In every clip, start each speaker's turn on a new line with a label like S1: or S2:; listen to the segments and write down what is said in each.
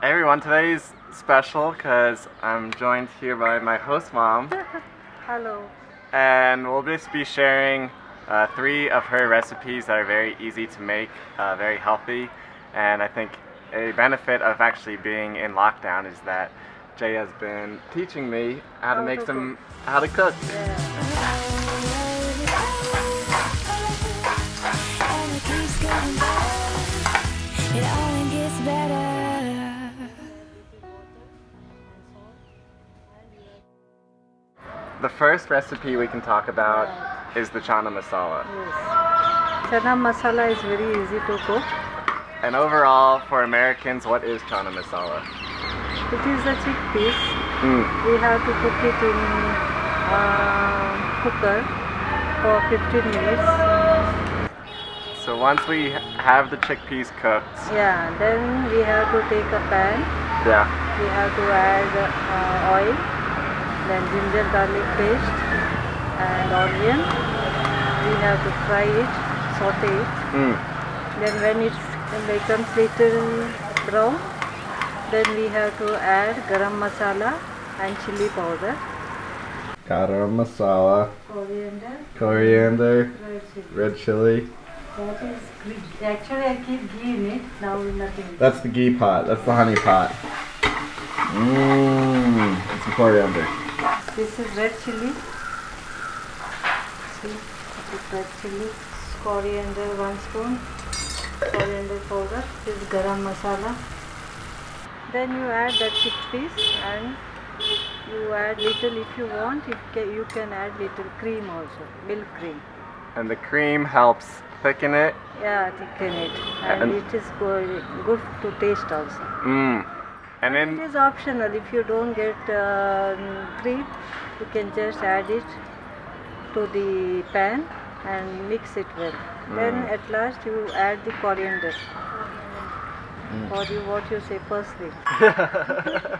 S1: Hey everyone, today's special because I'm joined here by my host mom,
S2: Hello.
S1: and we'll just be sharing uh, three of her recipes that are very easy to make, uh, very healthy, and I think a benefit of actually being in lockdown is that Jaya has been teaching me how to make
S2: to
S1: some, how to cook.
S2: Yeah.
S1: The first recipe we can talk about is the chana masala.
S2: Yes. Chana masala is very easy to cook.
S1: And overall, for Americans, what is chana masala?
S2: It is a chickpeas.
S1: Mm.
S2: We have to cook it in uh, cooker for 15 minutes.
S1: So once we have the chickpeas cooked,
S2: Yeah. Then we have to take a pan.
S1: yeah,
S2: We have to add uh, oil, then ginger garlic paste and onion. We have to fry it, saute it.
S1: mm.
S2: Then when it becomes little brown, then we have to add garam masala and chili powder.
S1: garam masala,
S2: Coriander,
S1: coriander,
S2: red chili. That is ghee. Actually, I keep ghee in it. Now nothing.
S1: That's the ghee pot. That's the honey pot. Mmm. Some coriander.
S2: This is red chili. See, this is red chili. Coriander one spoon. Coriander powder. This is garam masala. Then you add the chickpeas and you add little if you want. It ca- you can add little cream also, milk cream.
S1: And the cream helps thicken it.
S2: Yeah, thicken it, and,
S1: And-
S2: it is good, good to taste also.
S1: Mmm. And then
S2: is optional. If you don't get uh, you can just add it to the pan and mix it well. Then
S1: Mm.
S2: at last you add the coriander.
S1: Mm.
S2: Or you what you say parsley.
S1: the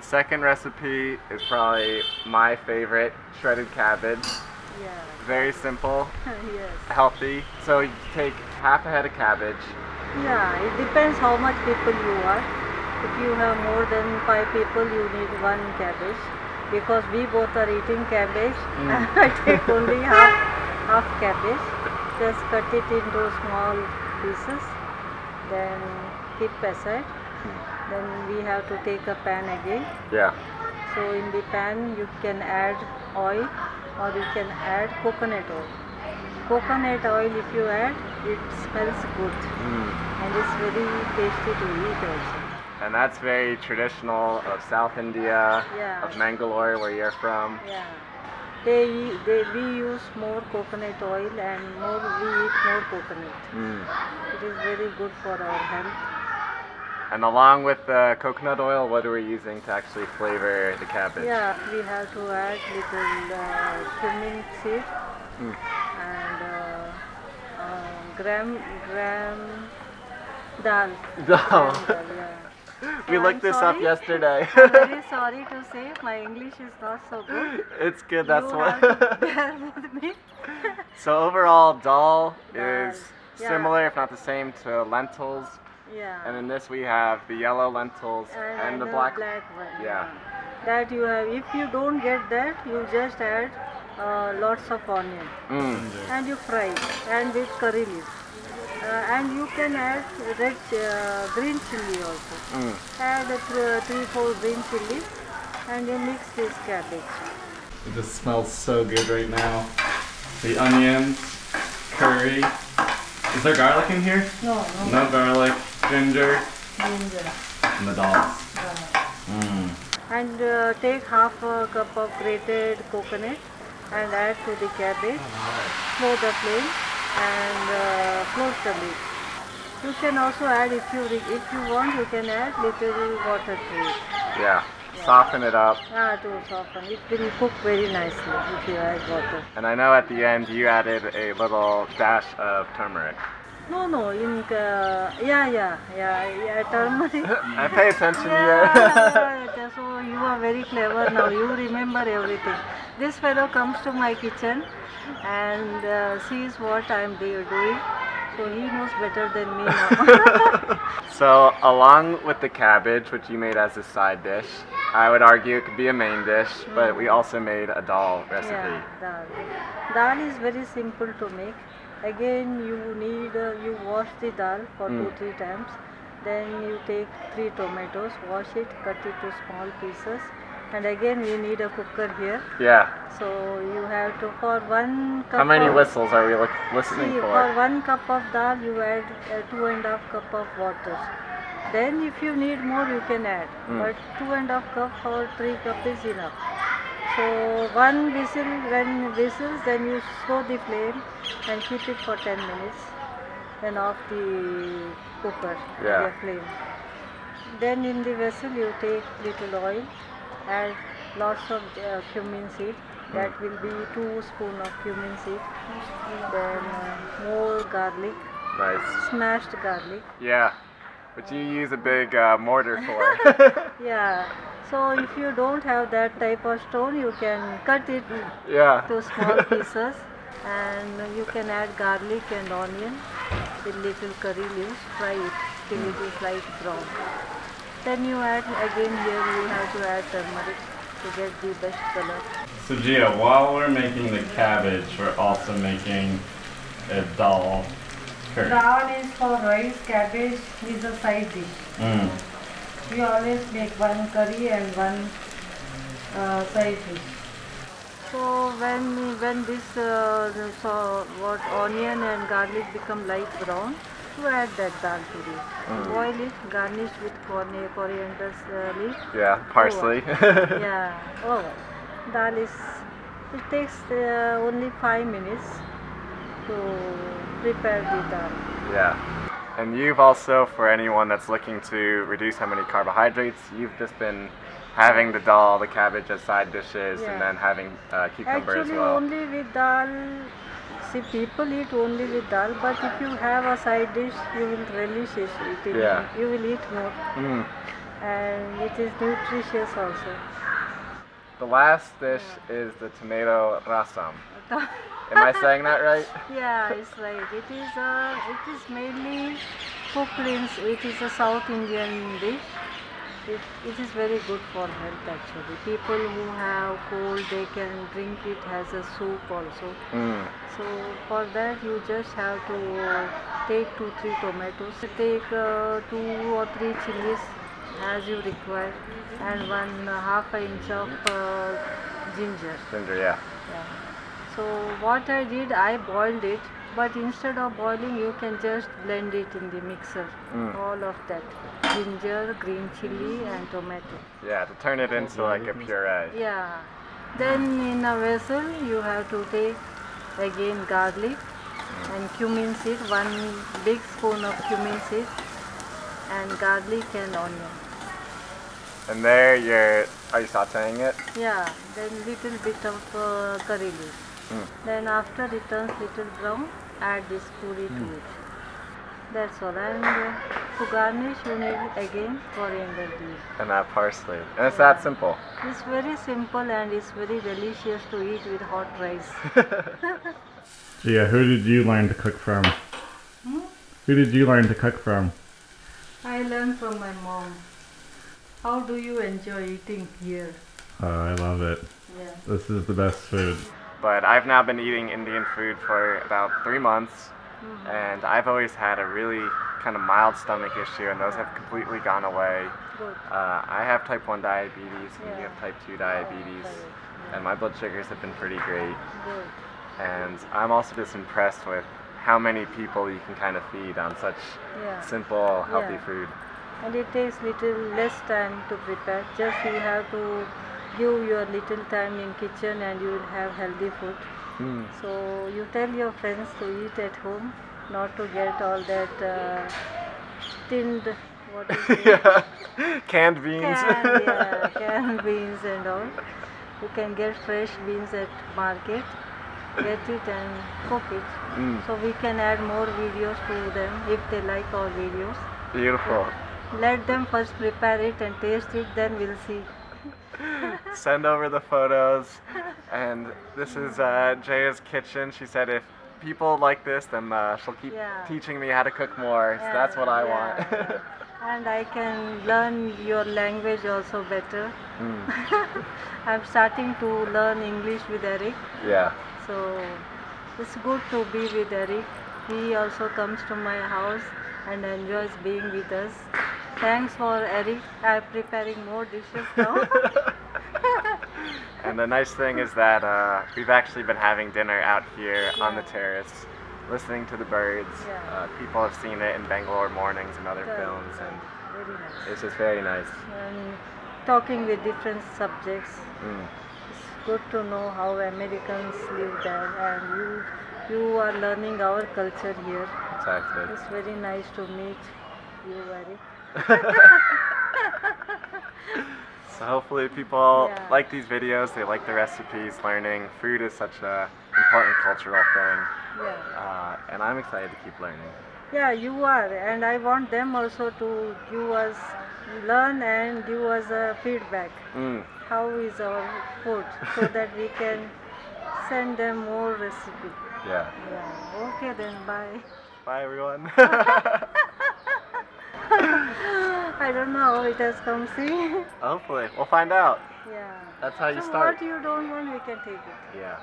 S1: second recipe is probably my favorite, shredded cabbage.
S2: Yeah.
S1: Very simple,
S2: yes.
S1: healthy. So you take half a head of cabbage.
S2: Yeah. It depends how much people you are. If you have more than five people, you need one cabbage. Because we both are eating cabbage,
S1: Mm.
S2: I take only half half cabbage. Just cut it into small pieces. Then keep aside. Then we have to take a pan again.
S1: Yeah.
S2: So in the pan you can add oil or you can add coconut oil. Coconut oil if you add, it smells good
S1: Mm.
S2: and it's very tasty to eat also.
S1: And that's very traditional of South India,
S2: Yeah.
S1: of Mangalore, where you're from.
S2: Yeah. They, they we use more coconut oil and more we eat more coconut.
S1: Mm.
S2: It is very good for our health.
S1: And along with the coconut oil, what are we using to actually flavor the cabbage?
S2: Yeah, we have to add little uh, cumin seed
S1: Mm.
S2: and uh, uh, gram gram dal.
S1: Dal.
S2: Dal, yeah.
S1: We
S2: I'm
S1: looked this up yesterday.
S2: I'm very sorry to say my English is not so good.
S1: it's good, that's
S2: you
S1: what.
S2: have to bear with me.
S1: so overall, dal is
S2: yeah.
S1: similar, if not the same, to lentils.
S2: Yeah.
S1: And in this we have the yellow lentils and, the black.
S2: one.
S1: Yeah.
S2: That you have. If you don't get that, you just add uh, lots of onion
S1: Mm.
S2: and you fry it and with curry leaves. Uh, and you can add red uh, green chili also.
S1: Mm.
S2: Add uh, th- three four green chilies and you mix this cabbage.
S1: It just smells so good right now. The onions, curry. Is there garlic in here?
S2: No, no.
S1: No garlic, ginger,
S2: Ginger.
S1: and the.
S2: Uh,
S1: Mm.
S2: and uh, take half a cup of grated coconut and add to the cabbage. Slow the flame and uh, close the lid. You can also add if you if you want you can add little water to it.
S1: Yeah. Soften it up.
S2: Ah, to soften. It will cook very nicely if you add water.
S1: And I know at the end you added a little dash of turmeric.
S2: No, no. In uh, yeah, yeah, yeah, yeah. Turmeric.
S1: I pay attention here.
S2: Yeah, so you are very clever now. You remember everything. This fellow comes to my kitchen and uh, sees what I am doing. So he knows better than me now.
S1: So, along with the cabbage, which you made as a side dish, I would argue it could be a main dish, but we also made a dal recipe.
S2: yeah, dal. Dal is very simple to make. Again, you need uh, you wash the dal for
S1: Mm.
S2: two three times. Then you take three tomatoes, wash it, cut it to small pieces, and again we need a cooker here.
S1: Yeah.
S2: So you have to for one cup.
S1: How many
S2: of,
S1: whistles are we look, listening
S2: See,
S1: for?
S2: for one cup of dal, you add uh, two and a half cup of water. Then, if you need more, you can add.
S1: Mm.
S2: But two and a half cup or three cup is enough. So one whistle, when whistles, then you slow the flame and keep it for 10 minutes. Then off the cooker,
S1: Yeah.
S2: the flame. Then in the vessel, you take little oil, add lots of uh, cumin seed. That will be two spoon of cumin seed. Then uh, more garlic,
S1: Nice.
S2: smashed garlic.
S1: Yeah. Which you use a big uh, mortar for.
S2: Yeah. So if you don't have that type of stone, you can cut it
S1: yeah.
S2: to small pieces, and you can add garlic and onion with little curry leaves. Fry it till it is light brown. Then you add again here you have to add turmeric to get the best color.
S3: So Jaya, while we're making the cabbage, we're also making a dal curry.
S2: Dal is for rice, cabbage is a side dish.
S3: Mm.
S2: We always make one curry and one uh, side dish. So when when this uh, so what onion and garlic become light brown, you add that dal to this. Boil it, garnish with corn- coriander uh, leaf.
S1: Yeah. Parsley.
S2: yeah. Oh, dal is. It takes uh, only five minutes to prepare the dal.
S1: Yeah. And you've also, for anyone that's looking to reduce how many carbohydrates, you've just been having the dal, the cabbage as side dishes,
S2: Yeah.
S1: and then having uh, cucumber
S2: Actually,
S1: as well.
S2: only with dal. See, people eat only with dal, but if you have a side dish, you will relish it. eating.
S1: Yeah.
S2: You will eat more,
S1: Mm.
S2: and it is nutritious also.
S1: The last dish is the tomato rasam. Am I saying that right?
S2: yeah, it's right. It is a. It is mainly cooked. It is a South Indian dish. It, it is very good for health actually. People who have cold, they can drink it as a soup also.
S1: Mm.
S2: So for that you just have to take two three tomatoes, take uh, two or three chilies as you require, and one uh, half inch of uh, ginger.
S1: Ginger, yeah.
S2: Yeah. So what I did, I boiled it, but instead of boiling, you can just blend it in the mixer.
S1: Mm.
S2: All of that, ginger, green chili, and tomato.
S1: Yeah, to turn it into like a puree.
S2: Yeah. Then in a vessel you have to take again garlic and cumin seed, one big spoon of cumin seed and garlic and onion.
S1: And there you're, are you sauteing it?
S2: Yeah. Then little bit of uh, curry leaf.
S1: Mm.
S2: Then after it turns little brown, add this puree to it. That's all. And uh, to garnish you need again coriander leaf.
S1: And that parsley. And it's that simple.
S2: It's very simple and it's very delicious to eat with hot rice.
S3: Yeah. who did you learn to cook from? Who did you learn to cook from?
S2: I learned from my mom. How do you enjoy eating here?
S3: Oh, I love it.
S2: Yeah.
S3: This is the best food.
S1: But I've now been eating Indian food for about three months, and I've always had a really kind of mild stomach issue, and those have completely gone away. Uh, I have type 1 diabetes, and you have type 2 diabetes, and my blood sugars have been pretty great.
S2: Good.
S1: And I'm also just impressed with how many people you can kind of feed on such
S2: Yeah.
S1: simple, healthy food.
S2: And it takes little less time to prepare. Just you have to give your little time in kitchen and you will have healthy food.
S1: Mm.
S2: So you tell your friends to eat at home, not to get all that uh, tinned what is
S1: yeah. Canned beans.
S2: Canned, yeah, canned beans and all. You can get fresh beans at market, get it and cook it.
S1: Mm,
S2: So we can add more videos to them if they like our videos.
S1: beautiful.
S2: Let them first prepare it and taste it, then we'll see.
S1: Send over the photos. And this is uh, Jaya's kitchen. She said if people like this, then uh, she'll keep
S2: Yeah.
S1: teaching me how to cook more. so that's what I
S2: Yeah,
S1: want.
S2: and I can learn your language also better.
S1: Mm,
S2: I'm starting to learn English with Erik,
S1: yeah.
S2: so it's good to be with Erik. He also comes to my house and enjoys being with us. Thanks for Erik. I'm preparing more dishes now.
S1: And the nice thing is that uh, we've actually been having dinner out here on the terrace, listening to the birds.
S2: Yeah.
S1: Uh, people have seen it in Bangalore mornings and other films, and
S2: Very nice.
S1: it's just very nice.
S2: And talking with different subjects.
S1: Mm.
S2: It's good to know how Americans live there, and you you are learning our culture here.
S1: Exactly.
S2: It's very nice to meet you, Erik.
S1: So hopefully people
S2: Yeah.
S1: like these videos, they like the recipes, learning. Food is such an important cultural thing,
S2: Yeah.
S1: uh, and I'm excited to keep learning.
S2: Yeah, you are, and I want them also to give us learn and give us a feedback.
S1: Mm.
S2: How is our food, so that we can send them more recipe.
S1: Yeah.
S2: Yeah. Okay then. Bye.
S1: Bye everyone.
S2: I don't know it has come. See.
S1: hopefully, we'll find out.
S2: Yeah.
S1: That's how you
S2: so
S1: start.
S2: what you don't want, we can take it.
S1: Yeah.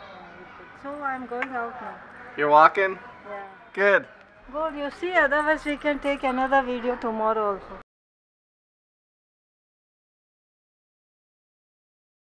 S2: So I'm going out now.
S1: You're walking?
S2: Yeah.
S1: Good.
S2: Good, you see, otherwise we can take another video tomorrow also.